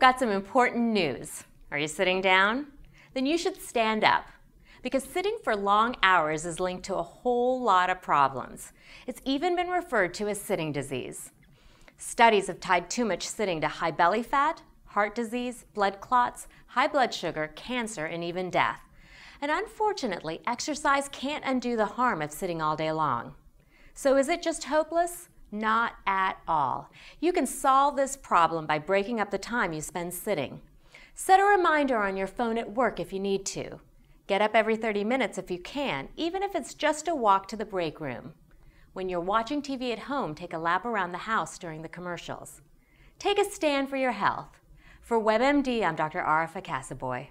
got some important news. Are you sitting down? Then you should stand up because sitting for long hours is linked to a whole lot of problems. It's even been referred to as sitting disease. Studies have tied too much sitting to high belly fat, heart disease, blood clots, high blood sugar, cancer, and even death. And unfortunately, exercise can't undo the harm of sitting all day long. So is it just hopeless? Not at all. You can solve this problem by breaking up the time you spend sitting. Set a reminder on your phone at work if you need to. Get up every 30 minutes if you can, even if it's just a walk to the break room. When you're watching TV at home, take a lap around the house during the commercials. Take a stand for your health. For WebMD, I'm Dr. Arefa Cassoobhoy.